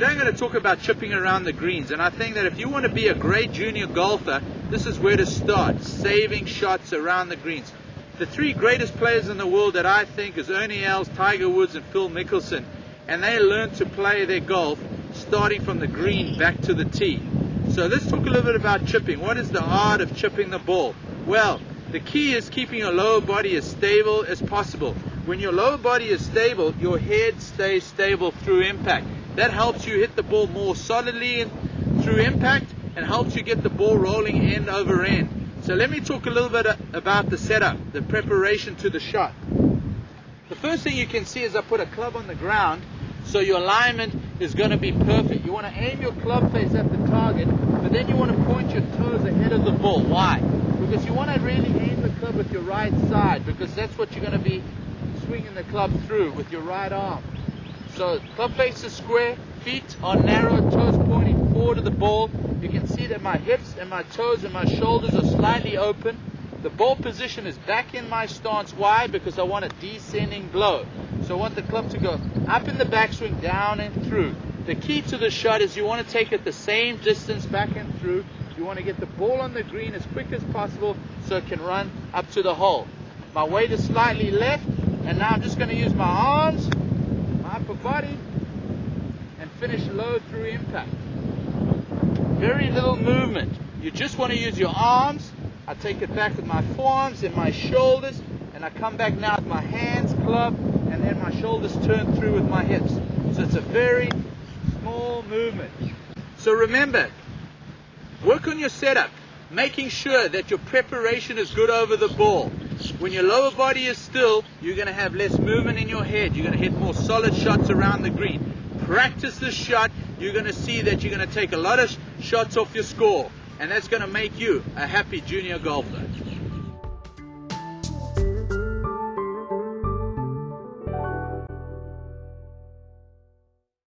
going to talk about chipping around the greens, and I think that if you want to be a great junior golfer, this is where to start, saving shots around the greens. The three greatest players in the world that I think is Ernie Els, Tiger Woods, and Phil Mickelson, and they learned to play their golf starting from the green back to the tee. So let's talk a little bit about chipping. What is the art of chipping the ball? Well, the key is keeping your lower body as stable as possible. When your lower body is stable, your head stays stable through impact. That helps you hit the ball more solidly through impact and helps you get the ball rolling end over end. So let me talk a little bit about the setup, the preparation to the shot. The first thing you can see is I put a club on the ground so your alignment is going to be perfect. You want to aim your club face at the target, but then you want to point your toes ahead of the ball. Why? Because you want to really aim the club with your right side because that's what you're going to be swinging the club through with your right arm. So club face is square, feet are narrow, toes pointing forward to the ball. You can see that my hips and my toes and my shoulders are slightly open. The ball position is back in my stance. Why? Because I want a descending blow. So I want the club to go up in the backswing, down and through. The key to the shot is you want to take it the same distance back and through. You want to get the ball on the green as quick as possible so it can run up to the hole. My weight is slightly left, and now I'm just going to use my arms upper body and finish low through impact. Very little movement. You just want to use your arms. I take it back with my forearms and my shoulders, and I come back now with my hands, club, and then my shoulders turn through with my hips. So it's a very small movement. So remember, work on your setup, making sure that your preparation is good over the ball. When your lower body is still, you're going to have less movement in your head. You're going to hit more solid shots around the green. Practice this shot. You're going to see that you're going to take a lot of shots off your score. And that's going to make you a happy junior golfer.